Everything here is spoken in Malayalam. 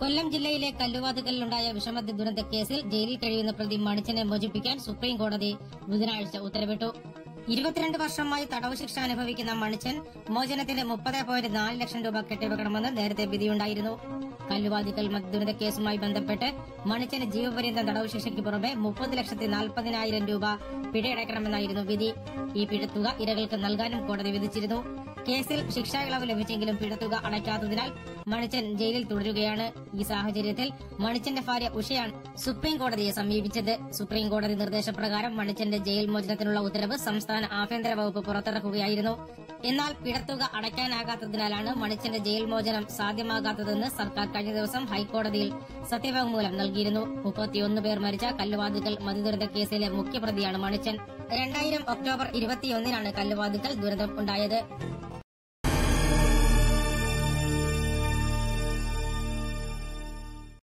കൊല്ലം ജില്ലയിലെ കല്ലുവാതുകളിലുണ്ടായ വിഷമദ്യ ദുരന്ത കേസിൽ ജയിലിൽ കഴിയുന്ന പ്രതി മണിച്ചനെ മോചിപ്പിക്കാൻ സുപ്രീം കോടതി ബുധനാഴ്ച ഉത്തരവിട്ടു. ഇരുപത്തിരണ്ട് വർഷമായി തടവ് ശിക്ഷ അനുഭവിക്കുന്ന മണിച്ചൻ മോചനത്തിന്റെ മുപ്പത് പോയിന്റ് നാല് ലക്ഷം രൂപ കെട്ടിവെക്കണമെന്ന് നേരത്തെ വിധിയുണ്ടായിരുന്നു. കല്ലുവാതിക്കൽ മദ്യദുരന്ത കേസുമായി ബന്ധപ്പെട്ട് മണിച്ചന് ജീവപര്യന്തം തടവ് ശിക്ഷയ്ക്ക് പുറമെ മുപ്പത് ലക്ഷത്തി നാൽപ്പതിനായിരം രൂപ പിഴയടയ്ക്കണമെന്നായിരുന്നു വിധി. ഈ പിഴത്തുക ഇരകൾക്ക് നൽകാനും കോടതി വിധിച്ചിരുന്നു. കേസിൽ ശിക്ഷാ ഇളവ് ലഭിച്ചെങ്കിലും പിഴത്തുക അടയ്ക്കാത്തതിനാൽ മണിച്ചൻ ജയിലിൽ തുടരുകയാണ്. ഈ സാഹചര്യത്തിൽ മണിച്ചന്റെ ഭാര്യ ഉഷയാണ് സുപ്രീം കോടതിയെ സമീപിച്ചത്. സുപ്രീം കോടതി നിർദ്ദേശപ്രകാരം മണിച്ചന്റെ ജയിൽ മോചനത്തിനുള്ള ഉത്തരവ് സംസ്ഥാന ആഭ്യന്തര വകുപ്പ് പുറത്തിറക്കുകയായിരുന്നു. എന്നാൽ പിഴത്തുക അടയ്ക്കാനാകാത്തതിനാലാണ് മണിച്ചന്റെ ജയിൽ മോചനം സാധ്യമാകാത്തതെന്ന് സർക്കാർ കഴിഞ്ഞ ദിവസം ഹൈക്കോടതിയിൽ സത്യവാങ്മൂലം നൽകിയിരുന്നു. മുപ്പത്തിയൊന്ന് പേർ മരിച്ച കല്ലുവാതുക്കൽ മതിദുരന്ത കേസിലെ മുഖ്യപ്രതിയാണ് മണിച്ചൻ. രണ്ടായിരം ഒക്ടോബർ ഇരുപത്തിയൊന്നിനാണ് കല്ലുവാതുക്കൽ ദുരന്തം ഉണ്ടായത്.